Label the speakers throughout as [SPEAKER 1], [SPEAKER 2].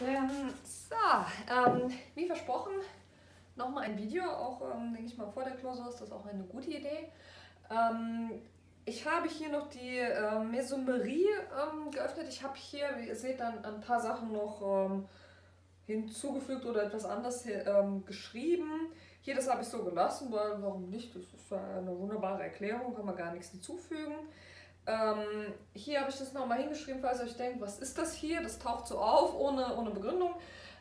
[SPEAKER 1] Hallöchen. So, ähm, wie versprochen, nochmal ein Video. Auch, ähm, denke ich mal, vor der Klausur ist das auch eine gute Idee. Ähm, ich habe hier noch die äh, Mesomerie ähm, geöffnet. Ich habe hier, wie ihr seht, dann ein paar Sachen noch ähm, hinzugefügt oder etwas anders ähm, geschrieben. Hier, das habe ich so gelassen, weil warum nicht? Das ist eine wunderbare Erklärung, kann man gar nichts hinzufügen. Ähm, hier habe ich das nochmal hingeschrieben, falls euch denkt, was ist das hier? Das taucht so auf, ohne, ohne Begründung.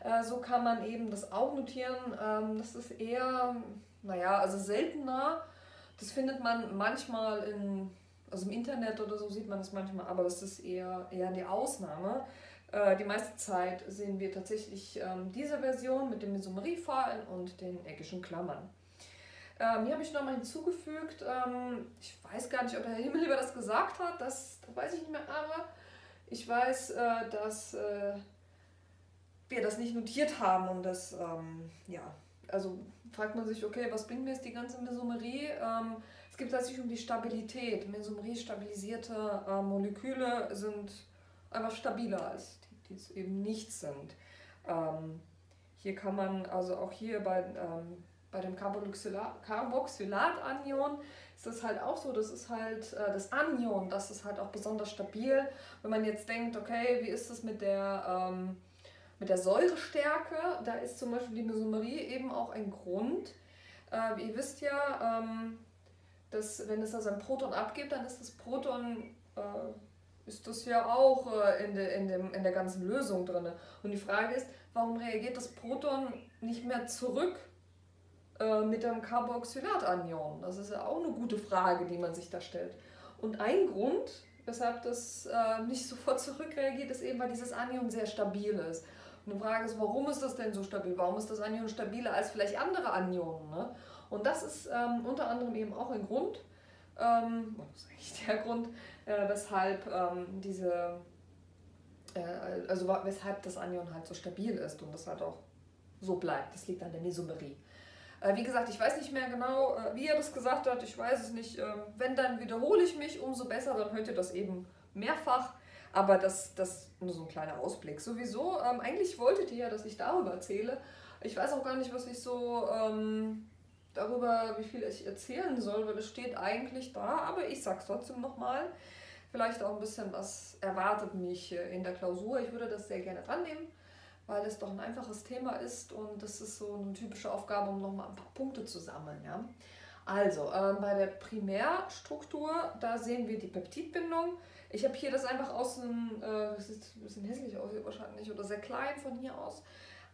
[SPEAKER 1] Äh, so kann man eben das auch notieren. Ähm, das ist eher, naja, also seltener. Das findet man manchmal in, also im Internet oder so sieht man das manchmal, aber das ist eher, eher die Ausnahme. Äh, die meiste Zeit sehen wir tatsächlich ähm, diese Version mit dem Mesomeriefall und den eckischen Klammern. Ähm, hier habe ich nochmal hinzugefügt, ähm, ich weiß gar nicht, ob Herr Himmelheber das gesagt hat, das, das weiß ich nicht mehr, aber ich weiß, äh, dass äh, wir das nicht notiert haben und das, ähm, ja, also fragt man sich, okay, was bringt mir jetzt die ganze Mesomerie? Ähm, es geht tatsächlich um die Stabilität. Mesomerie stabilisierte äh, Moleküle sind einfach stabiler als die, die es eben nicht sind. Ähm, hier kann man, also auch hier bei ähm, bei dem Carboxylat-Anion ist das halt auch so, das ist halt äh, das Anion, das ist halt auch besonders stabil. Wenn man jetzt denkt, okay, wie ist das mit der, ähm, mit der Säurestärke, da ist zum Beispiel die Mesomerie eben auch ein Grund. Äh, ihr wisst ja, ähm, dass wenn es also ein Proton abgibt, dann ist das Proton äh, ist das ja auch äh, in, de, in, dem, in der ganzen Lösung drin. Und die Frage ist, warum reagiert das Proton nicht mehr zurück äh, mit dem Carboxylat-Anion? Das ist ja auch eine gute Frage, die man sich da stellt. Und ein Grund, weshalb das äh, nicht sofort zurückreagiert, ist eben, weil dieses Anion sehr stabil ist. Und die Frage ist, warum ist das denn so stabil? Warum ist das Anion stabiler als vielleicht andere Anionen? Ne? Und das ist ähm, unter anderem eben auch ein Grund, ähm, das ist eigentlich der Grund, äh, weshalb ähm, diese, äh, also weshalb das Anion halt so stabil ist und das halt auch so bleibt. Das liegt an der Mesomerie. Äh, wie gesagt, ich weiß nicht mehr genau, äh, wie er das gesagt hat. Ich weiß es nicht. Ähm, wenn, dann wiederhole ich mich, umso besser. Dann hört ihr das eben mehrfach. Aber das, das nur so ein kleiner Ausblick. Sowieso, ähm, eigentlich wolltet ihr ja, dass ich darüber erzähle. Ich weiß auch gar nicht, was ich so ähm, darüber, wie viel ich erzählen soll, weil es steht eigentlich da. Aber ich sag's trotzdem nochmal. Vielleicht auch ein bisschen, was erwartet mich in der Klausur. Ich würde das sehr gerne dran nehmen weil es doch ein einfaches Thema ist und das ist so eine typische Aufgabe, um nochmal ein paar Punkte zu sammeln. Ja? Also, äh, bei der Primärstruktur, da sehen wir die Peptidbindung. Ich habe hier das einfach außen, äh, das sieht ein bisschen hässlich aus hier wahrscheinlich oder sehr klein von hier aus.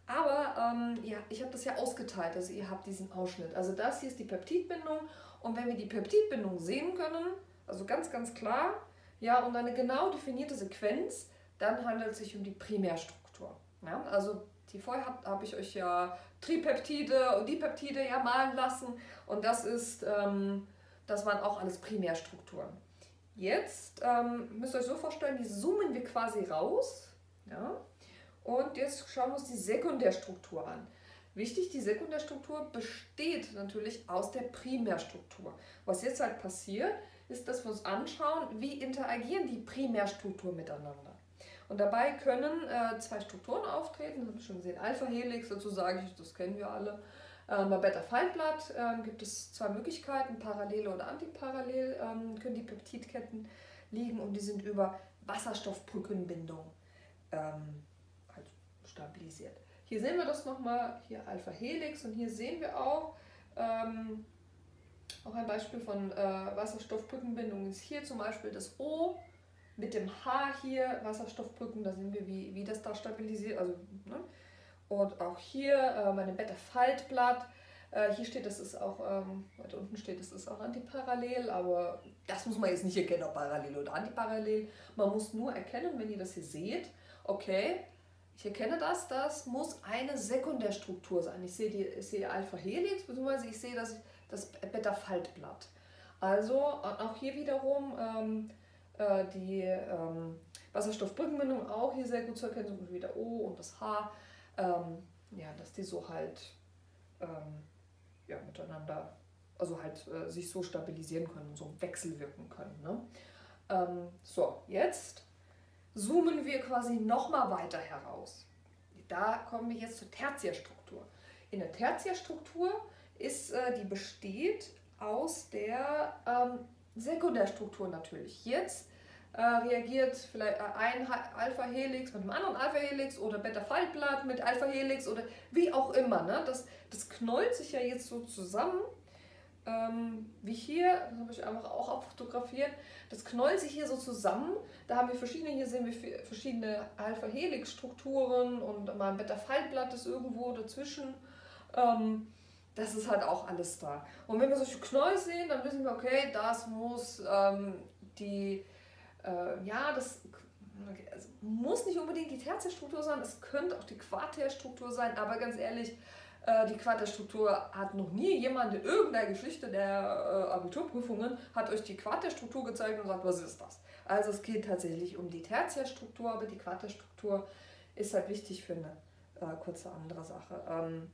[SPEAKER 1] Aber ähm, ja, ich habe das ja ausgeteilt, also ihr habt diesen Ausschnitt. Also das hier ist die Peptidbindung und wenn wir die Peptidbindung sehen können, also ganz, ganz klar, ja, und eine genau definierte Sequenz, dann handelt es sich um die Primärstruktur. Ja, also die vorher habe hab ich euch ja Tripeptide und Dipeptide ja malen lassen und das ist, ähm, das waren auch alles Primärstrukturen. Jetzt ähm, müsst ihr euch so vorstellen, die zoomen wir quasi raus ja, und jetzt schauen wir uns die Sekundärstruktur an. Wichtig, die Sekundärstruktur besteht natürlich aus der Primärstruktur. Was jetzt halt passiert, ist, dass wir uns anschauen, wie interagieren die Primärstrukturen miteinander. Und dabei können äh, zwei Strukturen auftreten, das habe ich schon gesehen, Alpha-Helix sozusagen, das kennen wir alle. Ähm, bei Beta-Faltblatt ähm, gibt es zwei Möglichkeiten, parallel oder antiparallel ähm, können die Peptidketten liegen und die sind über Wasserstoffbrückenbindung ähm, halt stabilisiert. Hier sehen wir das nochmal, hier Alpha-Helix und hier sehen wir auch, ähm, auch ein Beispiel von äh, Wasserstoffbrückenbindung ist hier zum Beispiel das O mit dem H hier Wasserstoffbrücken, da sehen wir, wie, wie das da stabilisiert. Also, ne? Und auch hier äh, bei dem Beta-Faltblatt, äh, hier steht, das ist auch, ähm, weiter unten steht, das ist auch antiparallel, aber das muss man jetzt nicht erkennen, ob parallel oder antiparallel. Man muss nur erkennen, wenn ihr das hier seht, okay, ich erkenne das, das muss eine Sekundärstruktur sein. Ich sehe die, ich sehe Alpha-Helix, beziehungsweise ich sehe das, das Beta-Faltblatt. Also auch hier wiederum ähm, äh, die ähm, Wasserstoffbrückenbindung auch hier sehr gut zu erkennen, so wie der O und das H, ähm, ja, dass die so halt ähm, ja, miteinander, also halt äh, sich so stabilisieren können, so wechselwirken können. Ne? Ähm, so, jetzt zoomen wir quasi nochmal weiter heraus. da kommen wir jetzt zur Tertiärstruktur. In der Tertiärstruktur ist, äh, die besteht aus der ähm, Sekundärstruktur natürlich. Jetzt äh, reagiert vielleicht ein Alpha-Helix mit einem anderen Alpha-Helix oder Beta-Faltblatt mit Alpha-Helix oder wie auch immer. Ne? Das, das knollt sich ja jetzt so zusammen, ähm, wie hier, das habe ich einfach auch abfotografiert. Das knollt sich hier so zusammen. Da haben wir verschiedene, hier sehen wir verschiedene Alpha-Helix-Strukturen und mal ein Beta-Faltblatt ist irgendwo dazwischen. Ähm, das ist halt auch alles da. Und wenn wir solche Knoll sehen, dann wissen wir, okay, das muss ähm, die äh, ja, das also muss nicht unbedingt die Tertiärstruktur sein, es könnte auch die Quartärstruktur sein, aber ganz ehrlich, äh, die Quartärstruktur hat noch nie jemand in irgendeiner Geschichte der äh, Abiturprüfungen hat euch die Quartärstruktur gezeigt und sagt, was ist das? Also es geht tatsächlich um die Tertiärstruktur, aber die Quartärstruktur ist halt wichtig für eine äh, kurze andere Sache. Ähm,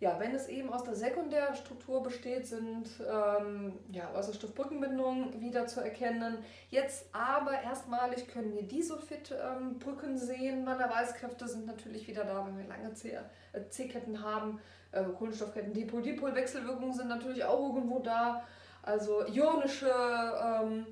[SPEAKER 1] ja, wenn es eben aus der Sekundärstruktur besteht, sind ähm, ja, Wasserstoffbrückenbindungen wieder zu erkennen. Jetzt aber erstmalig können wir Disulfid-Brücken ähm, sehen. Wanderweißkräfte sind natürlich wieder da, wenn wir lange äh, C-Ketten haben. Äh, Kohlenstoffketten, Dipol-Dipol-Wechselwirkungen sind natürlich auch irgendwo da. Also ionische ähm,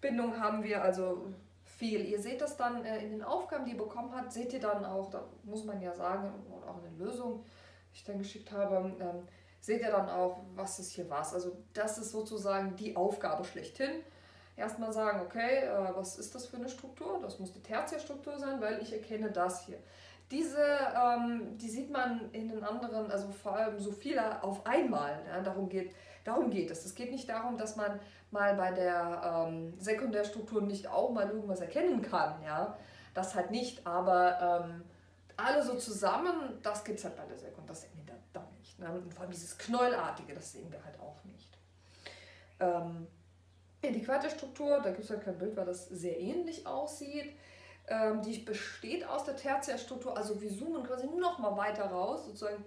[SPEAKER 1] Bindung haben wir, also viel. Ihr seht das dann äh, in den Aufgaben, die ihr bekommen habt, seht ihr dann auch, da muss man ja sagen, und auch in den Lösungen, ich dann geschickt habe, ähm, seht ihr dann auch, was es hier war. Also das ist sozusagen die Aufgabe schlechthin. Erstmal sagen, okay, äh, was ist das für eine Struktur? Das muss die Tertiärstruktur sein, weil ich erkenne das hier. Diese, ähm, die sieht man in den anderen, also vor allem so viele auf einmal. Ja, darum, geht, darum geht es. Es geht nicht darum, dass man mal bei der ähm, Sekundärstruktur nicht auch mal irgendwas erkennen kann. Ja? Das halt nicht, aber ähm, alle so zusammen, das gibt es halt bei der Sekundärstruktur das sehen wir da, nicht. Ne? Und vor allem dieses Knollartige, das sehen wir halt auch nicht. Ähm, ja, die Quartärstruktur, da gibt es halt kein Bild, weil das sehr ähnlich aussieht. Ähm, die besteht aus der Tertiärstruktur, also wir zoomen quasi noch mal weiter raus, sozusagen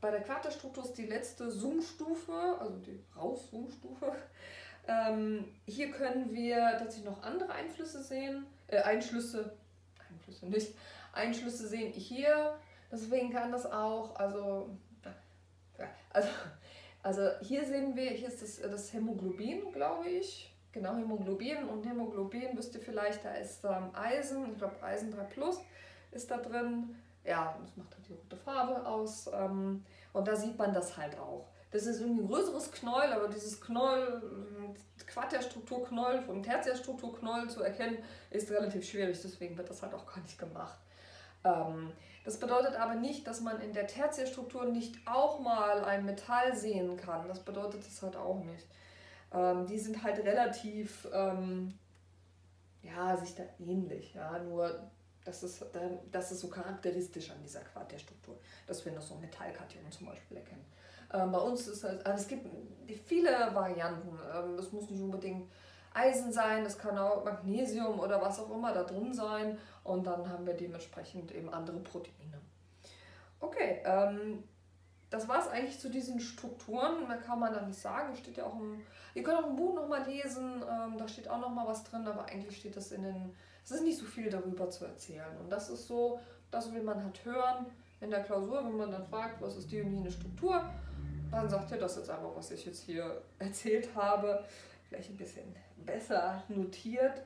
[SPEAKER 1] bei der Quartärstruktur ist die letzte Zoomstufe, also die Raus-Zoomstufe. Ähm, hier können wir tatsächlich noch andere Einflüsse sehen, äh, Einschlüsse, Einflüsse nicht, Einschlüsse sehen. Hier Deswegen kann das auch, also, also, also hier sehen wir, hier ist das, das Hämoglobin, glaube ich. Genau, Hämoglobin. Und Hämoglobin wisst ihr vielleicht, da ist ähm, Eisen, ich glaube Eisen 3 Plus ist da drin. Ja, das macht halt die rote Farbe aus. Ähm, und da sieht man das halt auch. Das ist irgendwie ein größeres Knäuel, aber dieses Knäuel, Quaterstrukturknäuel vom Tertiärstrukturknäuel zu erkennen, ist relativ schwierig. Deswegen wird das halt auch gar nicht gemacht. Ähm, das bedeutet aber nicht, dass man in der Tertiärstruktur nicht auch mal ein Metall sehen kann. Das bedeutet es halt auch nicht. Ähm, die sind halt relativ, ähm, ja, sich da ähnlich. Ja, nur das ist, das ist so charakteristisch an dieser Quartärstruktur, dass wir noch so Metallkationen zum Beispiel erkennen. Ähm, bei uns ist es, also es gibt viele Varianten. Ähm, es muss nicht unbedingt Eisen sein, es kann auch Magnesium oder was auch immer da drin sein. Und dann haben wir dementsprechend eben andere Proteine. Okay, ähm, das war es eigentlich zu diesen Strukturen. Mehr kann man da nicht sagen. Steht ja auch im, ihr könnt auch im Buch nochmal lesen, ähm, da steht auch nochmal was drin, aber eigentlich steht das in den. Es ist nicht so viel darüber zu erzählen. Und das ist so, das will man halt hören in der Klausur, wenn man dann fragt, was ist die und jene Struktur, dann sagt ihr das jetzt einfach, was ich jetzt hier erzählt habe. Vielleicht ein bisschen besser notiert.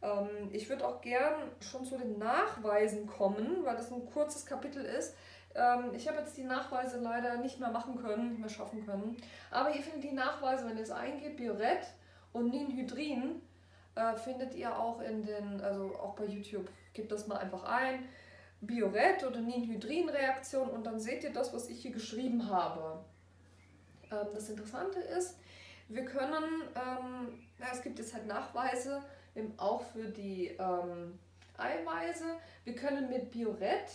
[SPEAKER 1] Ähm, ich würde auch gern schon zu den Nachweisen kommen, weil das ein kurzes Kapitel ist. Ähm, ich habe jetzt die Nachweise leider nicht mehr machen können, nicht mehr schaffen können. Aber ihr findet die Nachweise, wenn ihr es eingebt, Bioret und Ninhydrin, äh, findet ihr auch in den, also auch bei YouTube, gebt das mal einfach ein. Bioret oder Ninhydrin-Reaktion und dann seht ihr das, was ich hier geschrieben habe. Ähm, das Interessante ist, wir können, ähm, es gibt jetzt halt Nachweise, eben auch für die ähm, Eiweiße. Wir können mit Bioret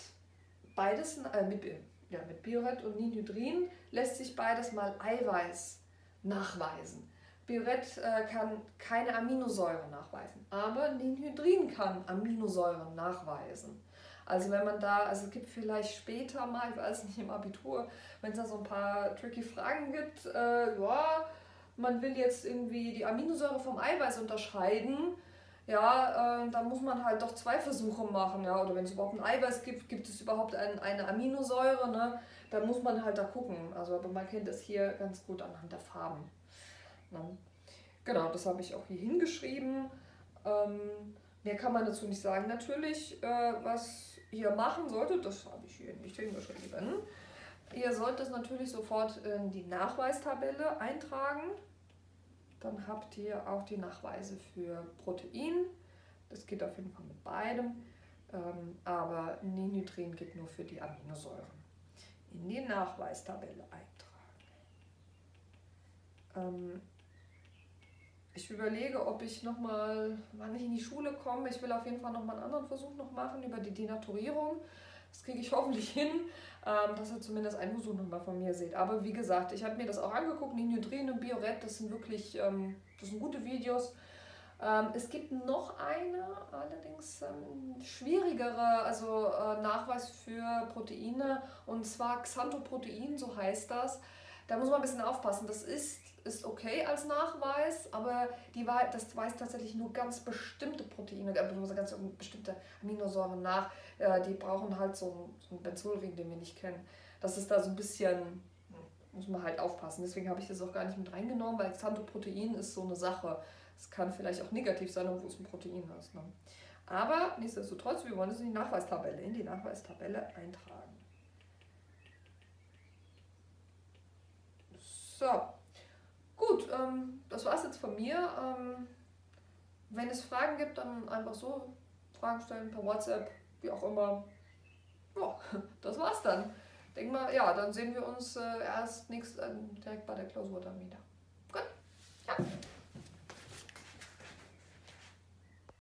[SPEAKER 1] beides, äh, mit, ja, mit Bioret und Ninhydrin lässt sich beides mal Eiweiß nachweisen. Bioret äh, kann keine Aminosäure nachweisen, aber Ninhydrin kann Aminosäuren nachweisen. Also wenn man da, also es gibt vielleicht später mal, ich weiß nicht, im Abitur, wenn es da so ein paar tricky Fragen gibt, äh, ja, man will jetzt irgendwie die Aminosäure vom Eiweiß unterscheiden, ja, äh, da muss man halt doch zwei Versuche machen, ja, oder wenn es überhaupt ein Eiweiß gibt, gibt es überhaupt ein, eine Aminosäure, ne? Da muss man halt da gucken. Also, aber man kennt das hier ganz gut anhand der Farben. Ne? Genau, das habe ich auch hier hingeschrieben. Ähm, mehr kann man dazu nicht sagen. Natürlich, äh, was ihr machen solltet, das habe ich hier nicht hingeschrieben. Ihr sollt es natürlich sofort in die Nachweistabelle eintragen. Dann habt ihr auch die Nachweise für Protein. Das geht auf jeden Fall mit beidem. Ähm, aber Ninitrin geht nur für die Aminosäuren. In die Nachweistabelle eintragen. Ähm, ich überlege, ob ich nochmal, wann ich in die Schule komme. Ich will auf jeden Fall nochmal einen anderen Versuch noch machen über die Denaturierung. Das kriege ich hoffentlich hin, ähm, dass ihr zumindest Versuch nochmal von mir seht. Aber wie gesagt, ich habe mir das auch angeguckt, Ninodrin und Bioret, das sind wirklich, ähm, das sind gute Videos. Ähm, es gibt noch eine, allerdings ähm, schwierigere, also äh, Nachweis für Proteine, und zwar Xanthoprotein, so heißt das. Da muss man ein bisschen aufpassen. Das ist ist okay als Nachweis, aber die das weist tatsächlich nur ganz bestimmte Proteine, also ganz bestimmte Aminosäuren nach. Die brauchen halt so einen, so einen Benzolring, den wir nicht kennen. Das ist da so ein bisschen, muss man halt aufpassen. Deswegen habe ich das auch gar nicht mit reingenommen, weil Xanthoprotein ist so eine Sache. Es kann vielleicht auch negativ sein, obwohl es ein Protein ist. Ne? Aber nichtsdestotrotz, wir wollen es in die Nachweistabelle, in die Nachweistabelle eintragen. So, Gut, ähm, das war es jetzt von mir. Ähm, wenn es Fragen gibt, dann einfach so Fragen stellen per WhatsApp, wie auch immer. Ja, das war's dann. Denk mal, ja, dann sehen wir uns äh, erst nächst, äh, direkt bei der Klausur dann wieder. Gut, ja.